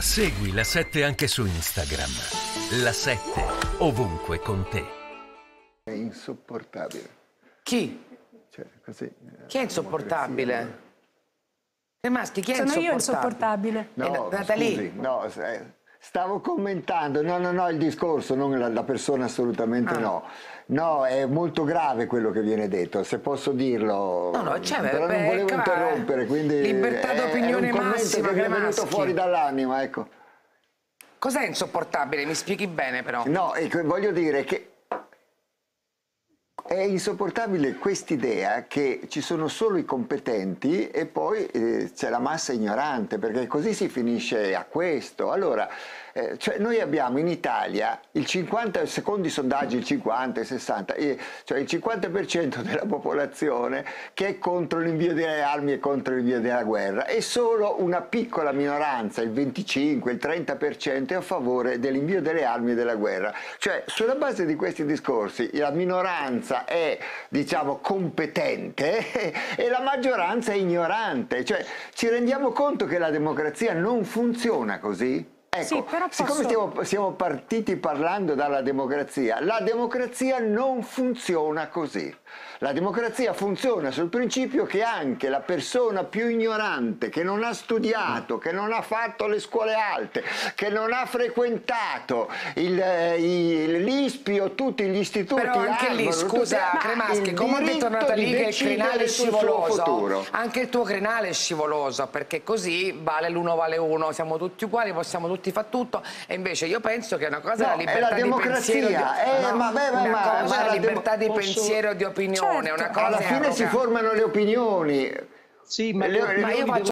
Segui la 7 anche su Instagram. La 7 ovunque con te. È insopportabile. Chi? Cioè, così, eh, Chi è insopportabile? Tre maschi, chi è Sono io insopportabile? insopportabile. No, Eh, Natalie? scusi, no, eh, stavo commentando, no, no, no, il discorso, non la, la persona assolutamente Ah. no. No, è molto grave quello che viene detto, se posso dirlo. No, no, cioè, però beh, non volevo qua, interrompere, quindi libertà è- d'opinione è un commento massima, che mi è venuto Cremaschi. fuori dall'anima, ecco. Cos'è insopportabile? Mi spieghi bene però. No, ecco, voglio dire che è insopportabile quest'idea che ci sono solo i competenti e poi eh, c'è la massa ignorante, perché così si finisce a questo. Allora, eh, cioè noi abbiamo in Italia il 50, secondo i sondaggi il 50, il 60, eh, cioè il 50% della popolazione che è contro l'invio delle armi e contro l'invio della guerra e solo una piccola minoranza, il 25, il 30% è a favore dell'invio delle armi e della guerra. Cioè, sulla base di questi discorsi, la minoranza è, diciamo, competente e la maggioranza è ignorante. Cioè, ci rendiamo conto che la democrazia non funziona così? Ecco, Sì, però siccome posso- stiamo, siamo partiti parlando dalla democrazia, la democrazia non funziona così. La democrazia funziona sul principio che anche la persona più ignorante, che non ha studiato, che non ha fatto le scuole alte, che non ha frequentato il, eh, l'ISPI o tutti gli istituti Però anche lì, Harvard, scusa tutti- ma Cremaschi, il come ha detto che il crinale è scivoloso, futuro. anche il tuo crinale è scivoloso, perché così vale l'uno vale uno, siamo tutti uguali, possiamo tutti fare tutto, e invece io penso che una cosa No, è la è libertà la di democrazia, pensiero, di, eh, no, ma- beh, ma- una ma- cosa ma è la libertà di posso- pensiero e di opinione, Certo. una cosa Alla è fine si formano le opinioni. Sì, ma, Le- le le- Ma io opinioni faccio